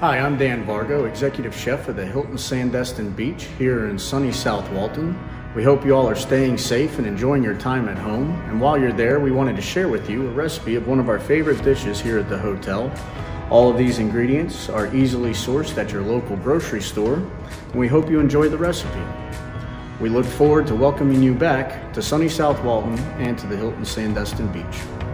Hi, I'm Dan Vargo, Executive Chef of the Hilton Sandestin Beach here in sunny South Walton. We hope you all are staying safe and enjoying your time at home. And while you're there, we wanted to share with you a recipe of one of our favorite dishes here at the hotel. All of these ingredients are easily sourced at your local grocery store, and we hope you enjoy the recipe. We look forward to welcoming you back to sunny South Walton and to the Hilton Sandestin Beach.